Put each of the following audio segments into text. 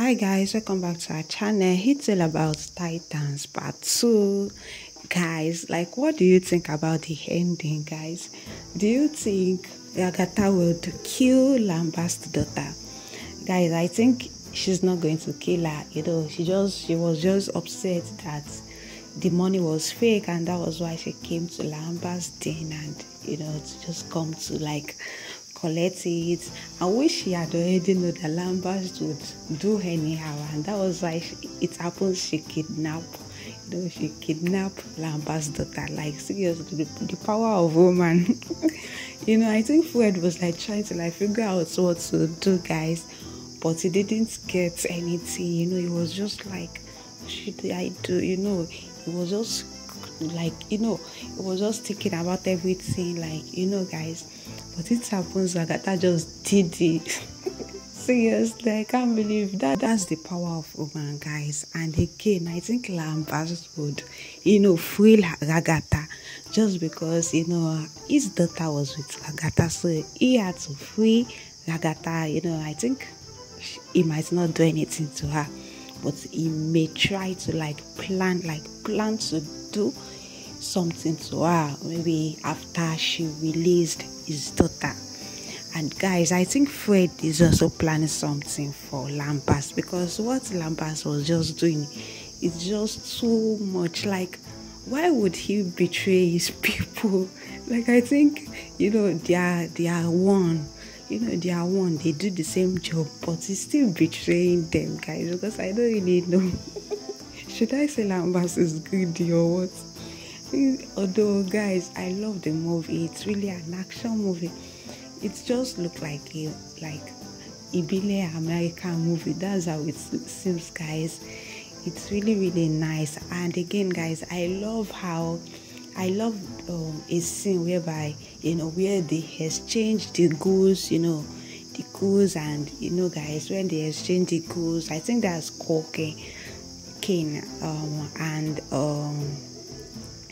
Hi guys, welcome back to our channel. It's all about Titans Part 2. Guys, like what do you think about the ending, guys? Do you think Agatha would kill Lambast's daughter? Guys, I think she's not going to kill her, you know. She just she was just upset that the money was fake and that was why she came to Lambast's den and you know to just come to like collect it. I wish she had already known that Lambert would do anyhow, and that was why she, it happens. She kidnapped, you know, she kidnapped Lambert's daughter. Like seriously, the, the power of woman. you know, I think Fred was like trying to like figure out what to do, guys, but he didn't get anything. You know, he was just like, should I do? You know, he was just like you know it was just thinking about everything like you know guys but it happens agatha just did it. Seriously i can't believe that. That's the power of woman guys. And again i think lambert would you know free ragata just because you know his daughter was with ragata so he had to free ragata you know. I think he might not do anything to her but he may try to like plan like plan to do something to her maybe after she released his daughter. And guys i think fred is also planning something for lampas because what lampas was just doing is just too much. Like why would he betray his people? Like i think you know they are they are one. You know they are one. They do the same job but he's still betraying them guys because i don't really know should i say lambas is greedy or what? Although guys i love the movie. It's really an action movie. It just look like a like ibile american movie. That's how it seems guys. It's really really nice. And again guys i love how i love um, a scene whereby you know where they exchange the goods you know the goods and you know guys when they exchange the goods i think that's cocaine um, and um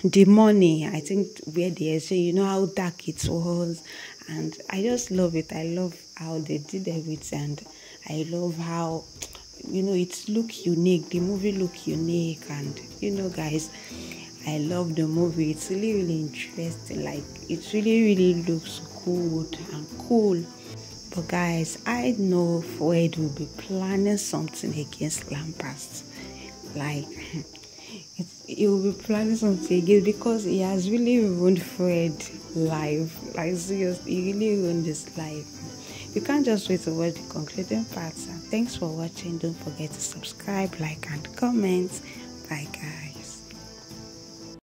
the money i think where they say you know how dark it was and i just love it. I love how they did everything and i love how you know it look unique. The movie look unique and you know guys i love the movie. It's really really interesting. Like it really really looks good and cool. But guys i know fred will be planning something against lampast like he will be planning something again because he has really ruined Fred life. Like seriously, he really ruined his life. You can't just wait to watch the concluding parts. thanks for watching. Don't forget to subscribe, like, and comment. Bye, guys.